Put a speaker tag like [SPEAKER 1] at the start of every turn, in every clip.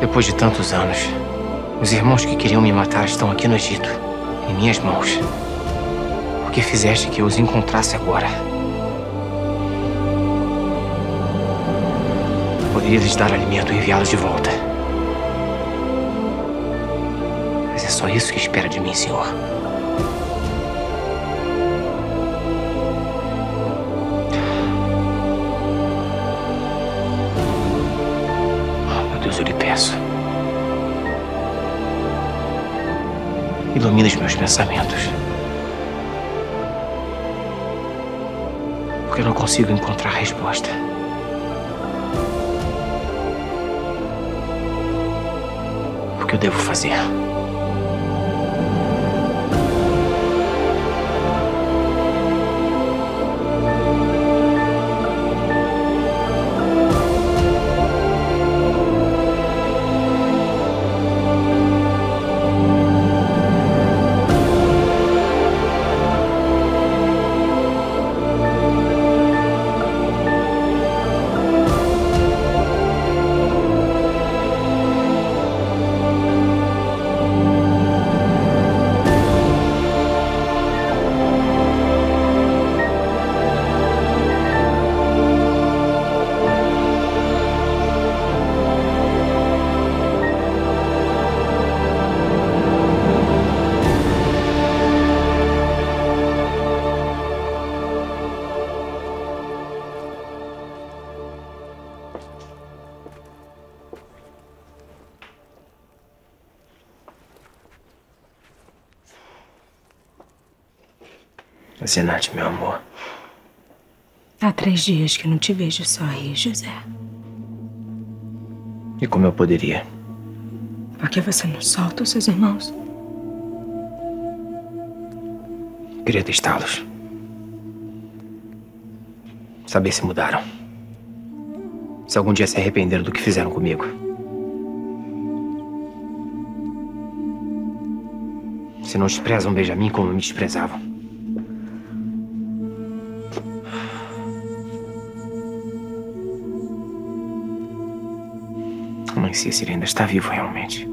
[SPEAKER 1] Depois de tantos anos, os irmãos que queriam me matar estão aqui no Egito, em minhas mãos. Por que fizeste que eu os encontrasse agora? Poderia lhes dar alimento e enviá-los de volta. Mas é só isso que espera de mim, senhor. Peço. Ilumina os meus pensamentos. Porque eu não consigo encontrar resposta. O que eu devo fazer? Zenate, meu amor.
[SPEAKER 2] Há três dias que não te vejo sorrir, José.
[SPEAKER 1] E como eu poderia?
[SPEAKER 2] Por que você não solta os seus irmãos?
[SPEAKER 1] Queria testá-los. Saber se mudaram. Se algum dia se arrependeram do que fizeram comigo. Se não desprezam Benjamin como me desprezavam. Eu nem sei se ele ainda está vivo realmente.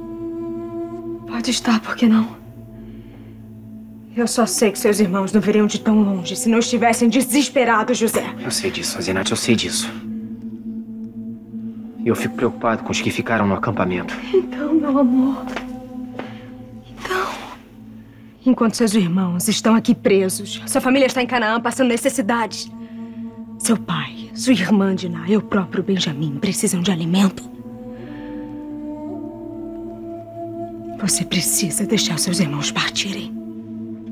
[SPEAKER 2] Pode estar, por que não? Eu só sei que seus irmãos não viriam de tão longe se não estivessem desesperados, José.
[SPEAKER 1] Eu sei disso, Zenate, eu sei disso. Eu fico preocupado com os que ficaram no acampamento.
[SPEAKER 2] Então, meu amor. Então. Enquanto seus irmãos estão aqui presos, sua família está em Canaã passando necessidades. Seu pai, sua irmã Diná e o próprio Benjamin precisam de alimento. Você precisa deixar seus irmãos partirem.